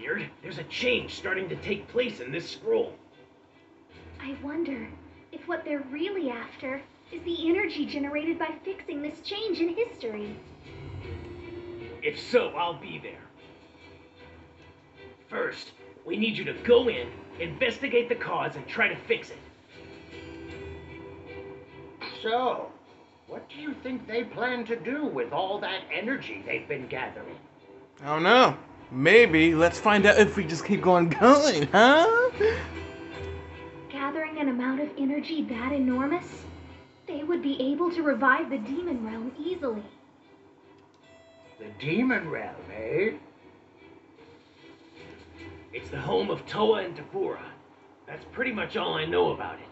weird. There's a change starting to take place in this scroll. I wonder if what they're really after is the energy generated by fixing this change in history. If so, I'll be there. First, we need you to go in, investigate the cause, and try to fix it. So, what do you think they plan to do with all that energy they've been gathering? I don't know. Maybe. Let's find out if we just keep going going, huh? Gathering an amount of energy that enormous, they would be able to revive the demon realm easily. The demon realm, eh? It's the home of Towa and Dabura. That's pretty much all I know about it.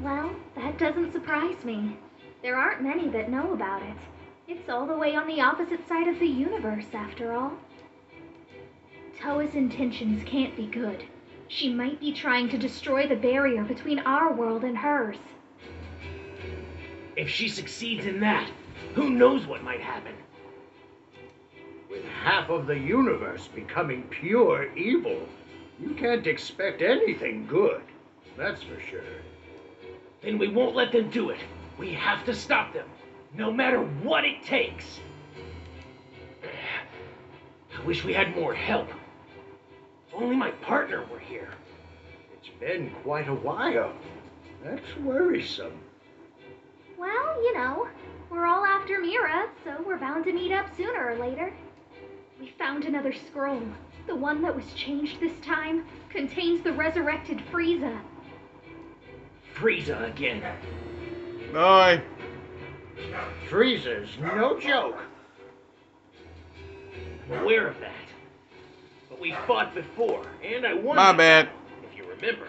Well, that doesn't surprise me. There aren't many that know about it. It's all the way on the opposite side of the universe, after all. Towa's intentions can't be good. She might be trying to destroy the barrier between our world and hers. If she succeeds in that, who knows what might happen? With half of the universe becoming pure evil, you can't expect anything good. That's for sure. Then we won't let them do it. We have to stop them, no matter what it takes. I wish we had more help. If only my partner were here. It's been quite a while. That's worrisome. Well, you know, we're all after Mira, so we're bound to meet up sooner or later. We found another scroll. The one that was changed this time contains the resurrected Frieza. Frieza again. Bye. Frieza's no joke. I'm aware of that. But we fought before, and I won. My bad. If you remember.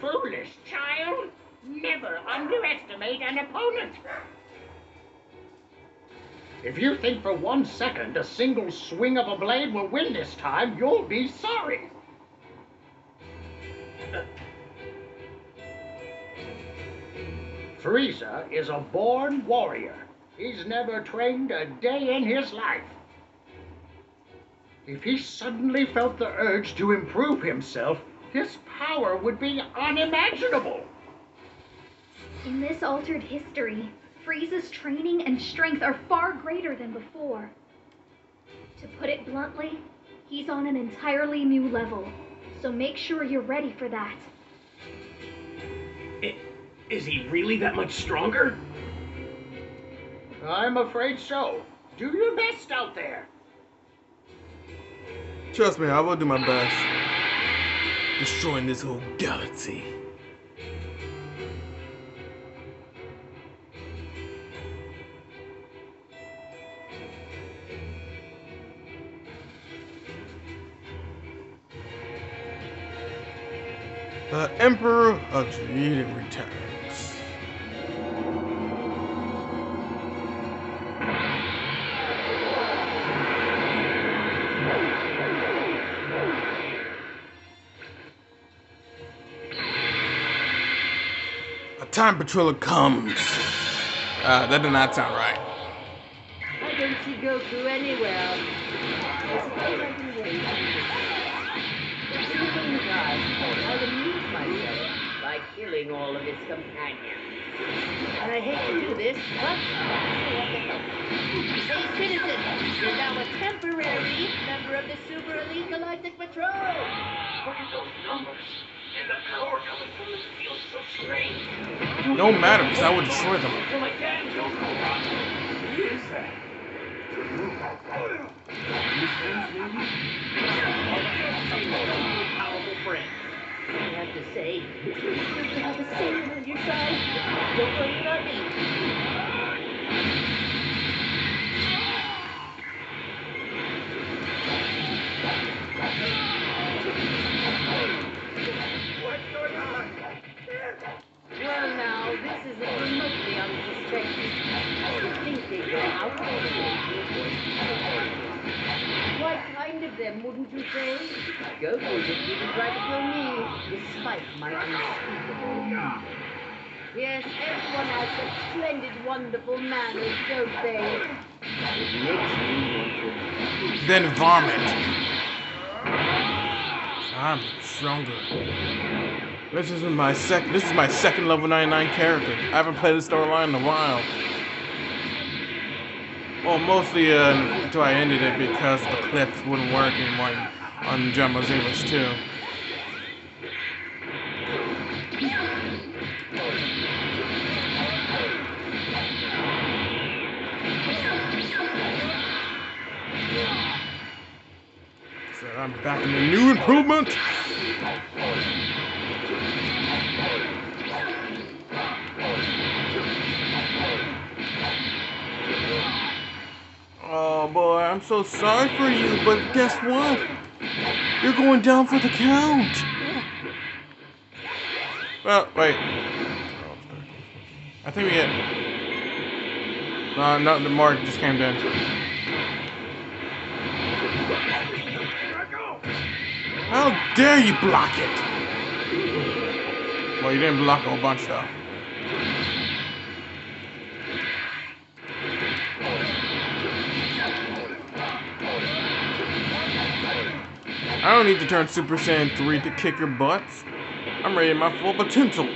Foolish child! Never underestimate an opponent! If you think for one second a single swing of a blade will win this time, you'll be sorry. Frieza is a born warrior. He's never trained a day in his life. If he suddenly felt the urge to improve himself, his power would be unimaginable. In this altered history, Frieza's training and strength are far greater than before. To put it bluntly, he's on an entirely new level, so make sure you're ready for that. I- Is he really that much stronger? I'm afraid so. Do your best out there. Trust me, I will do my best. Destroying this whole galaxy. The Emperor of Dread returns. Time patroller comes. Uh, that did not sound right. I don't anywhere. Wait. In the meantime, I'll amuse myself by killing all of his companions. And I hate to do this, but Hey, citizen, you're now a temporary member of the Super Elite Galactic Patrol. What are those numbers? And the power coming from this feels so strange. No matter, because I will destroy them. Well, my dad don't know about Who is that? Powerful friend. I have to say, it's really good to have a sailor on your side. Don't worry about me. Quite kind of them, wouldn't you say? Goku didn't even try to kill me, despite my unspeakable. Yes, everyone has such splendid, wonderful manners, don't they? It Then vomit. I'm stronger. This is my second. This is my second level 99 character. I haven't played this storyline in a while. Well, mostly uh, until I ended it because the clips wouldn't work anymore on Jumbo Xenos 2. So I'm back in the new improvement. Oh boy, I'm so sorry for you, but guess what? You're going down for the count. Well, wait. I think we get. No, no, the mark just came down. How dare you block it? Well, you didn't block a whole bunch though. I don't need to turn Super Saiyan 3 to kick your butts. I'm ready my full potential.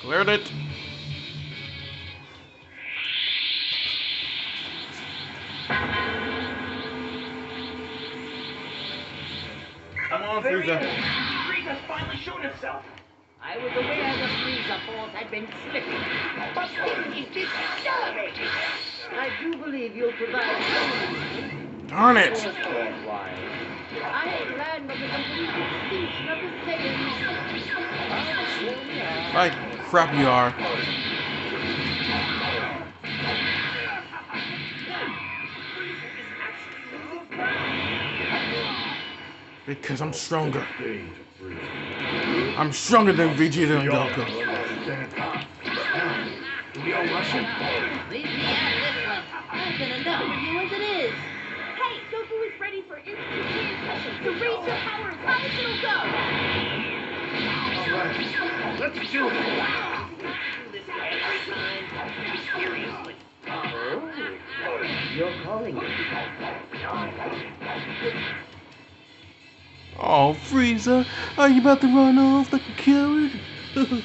Cleared it. We are. Like crap you are. Because I'm stronger. I'm stronger than Vegeta and Goku. We all rushing. Leave me out of this one. I've been enough of you as it is. Hey, Goku is ready for instant transmission, so raise your power as high as it'll go. All right. Let's do it. Do this every time. Seriously. Oh, you're calling me. Oh, Frieza, are you about to run off like a coward?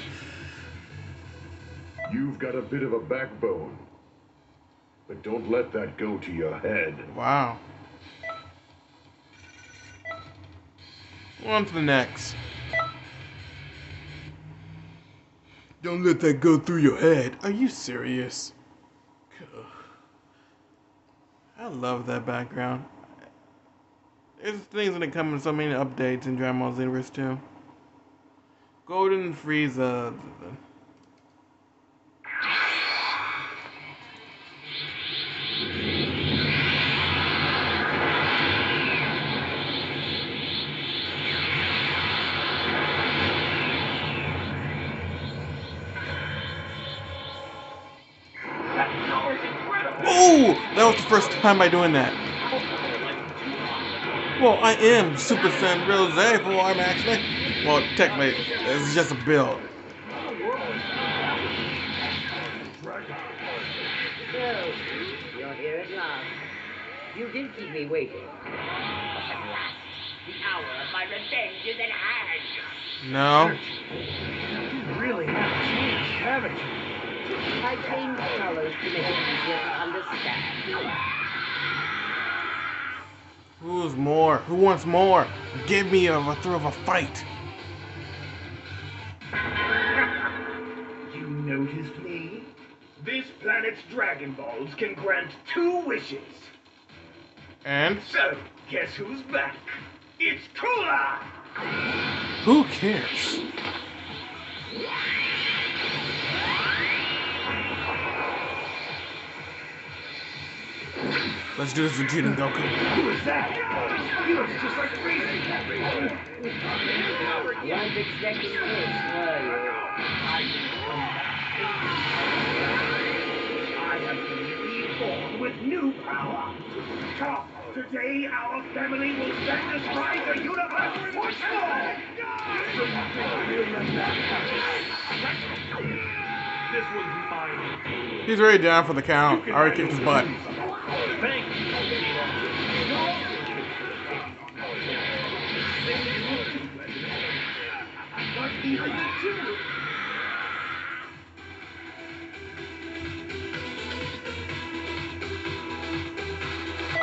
You've got a bit of a backbone. But don't let that go to your head. wow. On to the next. Don't let that go through your head. Are you serious? I love that background. There's things that come in so many updates in Dragon Ball Xenoverse 2. Golden Frieza. That was the first time by doing that. Well, I am Super Saiyan Rose for I'm actually. Well, technically, it's just a build. You're here at last. You did keep me waiting. At last, the hour of my revenge is at hand. No. You really have changed, haven't you? I changed colors to make it easier to understand. Who's more? Who wants more? Give me a, a thrill of a fight. You noticed me? This planet's Dragon Balls can grant two wishes. And So, guess who's back? It's Cooler! who cares? Let's do this, Vegeta and Goku. Who is that? He looks just like Frieza. You expecting this. I have been reborn with new power. Talk. Today our family will stand astride the universe once more. So you think we'll let that happen? This one's mine. He's already down for the count. I already kicked his butt.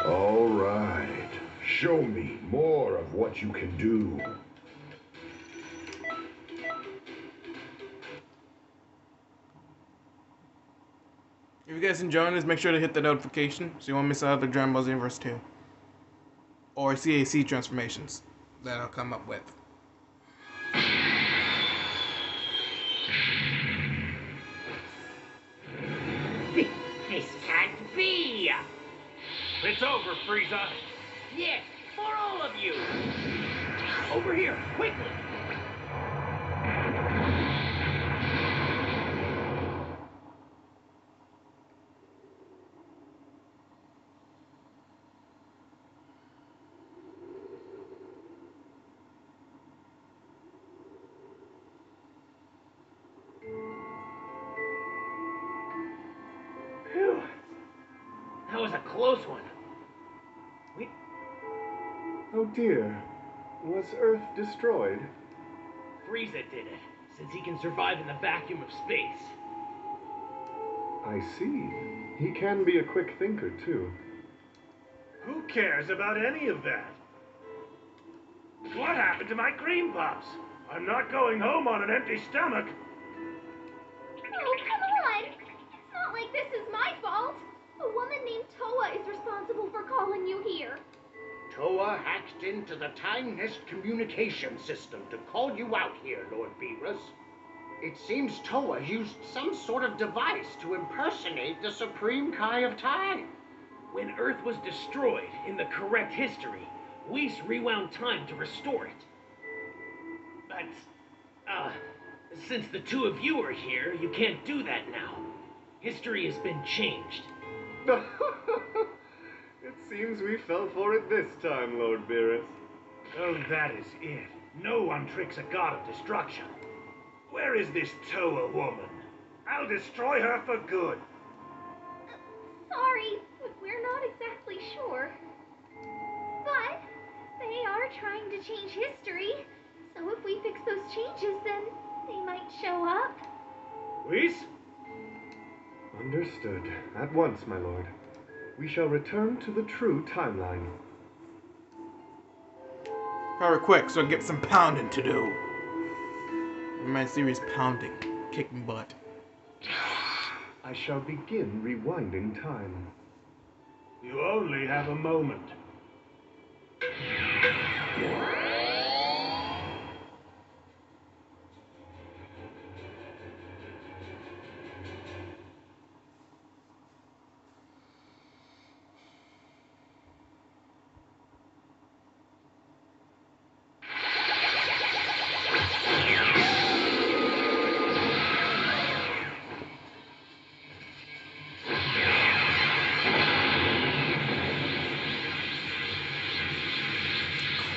All right. Show me more of what you can do. If you guys enjoying this, make sure to hit the notification so you won't miss out on the Dragon Ball Xenoverse 2. Or CAC transformations that I'll come up with. This can't be! It's over, Frieza. Yes, for all of you! Over here, quickly. Close one. We Oh dear. Was Earth destroyed? Frieza did it, since he can survive in the vacuum of space. I see. He can be a quick thinker, too. Who cares about any of that? What happened to my cream puffs? I'm not going home on an empty stomach. Oh, come on! It's not like this is my fault. A woman named Towa is responsible for calling you here. Towa hacked into the Time Nest communication system to call you out here, Lord Beerus. It seems Towa used some sort of device to impersonate the Supreme Kai of Time. When Earth was destroyed in the correct history, Whis rewound time to restore it. But, uh, since the two of you are here, you can't do that now. History has been changed. it seems we fell for it this time, Lord Beerus. Oh, that is it. No one tricks a god of destruction. Where is this Towa woman? I'll destroy her for good. Sorry, but we're not exactly sure. But they are trying to change history. So if we fix those changes, then they might show up. Whis? Understood. At once, my lord. We shall return to the true timeline. Power quick so I get some pounding to do. My series pounding, kicking butt. I shall begin rewinding time. You only have a moment.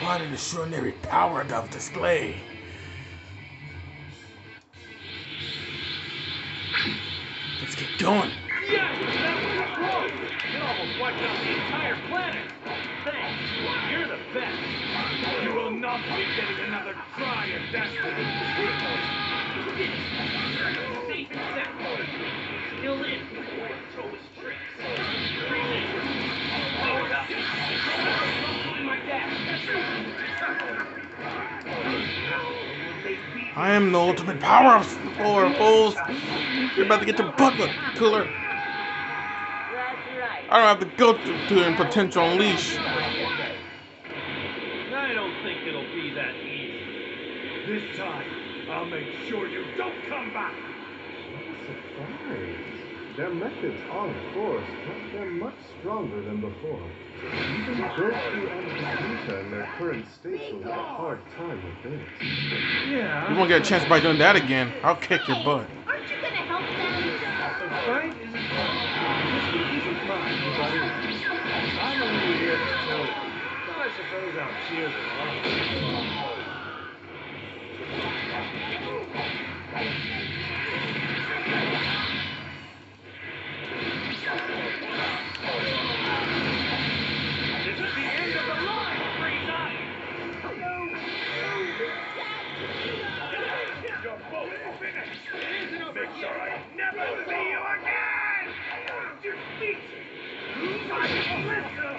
Quite an extraordinary power of display. Let's get going. Yes, that was close. It almost wiped out the entire planet. Thanks. You're the best. You will not be getting another try at destiny. I am the ultimate power of four fools. You're about to get your butt cooler. I don't have to go to, to in potential unleash. I don't think it'll be that easy. This time, I'll make sure you don't come back. What a surprise. Their methods are forced, but they're much stronger than before. Even Broky and Vegeta in their current states will have a hard time with this. Yeah. You won't get a chance by doing that again. I'll kick your butt.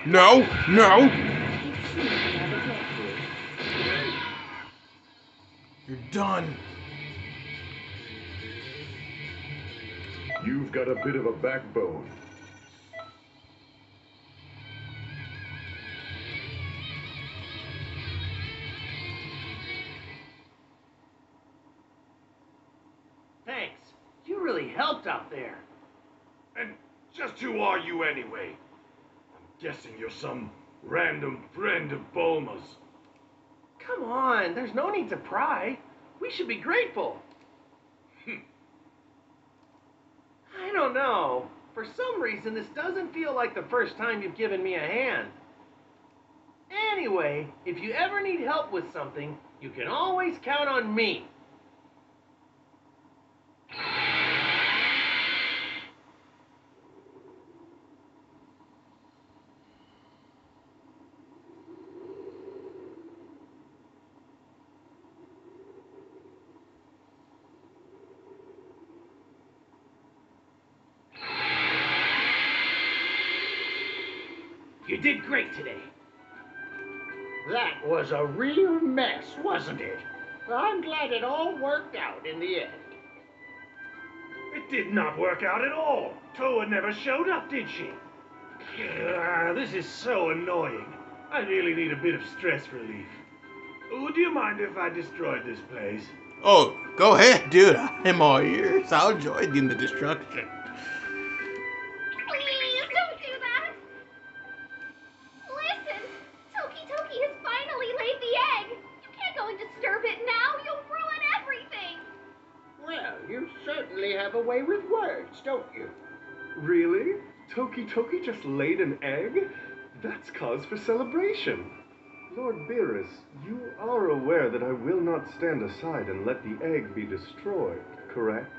No, no. You're done. You've got a bit of a backbone. Thanks. You really helped out there. And just who are you anyway? Guessing you're some random friend of Bulma's. Come on, there's no need to pry. We should be grateful. Hmm. I don't know. For some reason, this doesn't feel like the first time you've given me a hand. Anyway, if you ever need help with something, you can always count on me. You did great today. That was a real mess, wasn't it? I'm glad it all worked out in the end. It did not work out at all. Towa never showed up, did she? Ah, this is so annoying. I really need a bit of stress relief. Would you mind if I destroyed this place? Oh, go ahead, dude. I'm all ears. I'll join in the destruction. Certainly have a way with words, don't you? Really? Toki Toki just laid an egg? That's cause for celebration. Lord Beerus, you are aware that I will not stand aside and let the egg be destroyed, correct?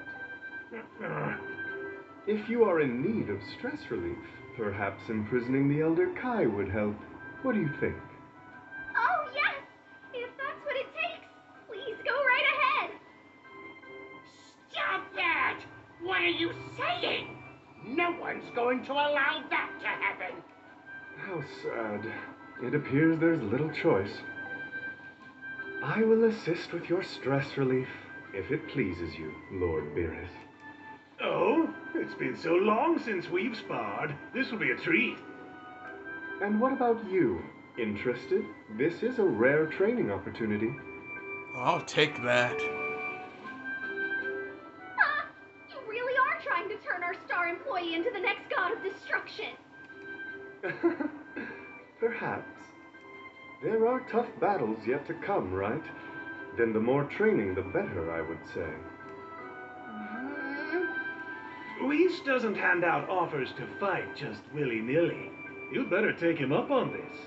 If you are in need of stress relief, perhaps imprisoning the Elder Kai would help. What do you think? What are you saying? No one's going to allow that to happen. How sad. It appears there's little choice. I will assist with your stress relief, if it pleases you, Lord Beerus. oh, it's been so long since we've sparred. This will be a treat. And what about you? Interested? This is a rare training opportunity. I'll take that. Perhaps. There are tough battles yet to come, right? Then the more training, the better, I would say. Mm-hmm. Whis doesn't hand out offers to fight just willy-nilly. You'd better take him up on this.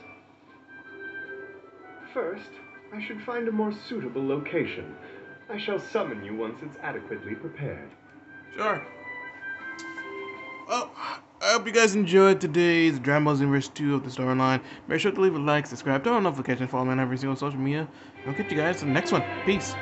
First, I should find a more suitable location. I shall summon you once it's adequately prepared. Sure. Hope you guys enjoyed today's Dragon Ball Xenoverse 2 of the storyline. Make sure to leave a like, subscribe, turn on notifications, follow me on every single social media. I'll catch you guys in the next one. Peace.